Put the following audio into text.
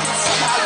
somehow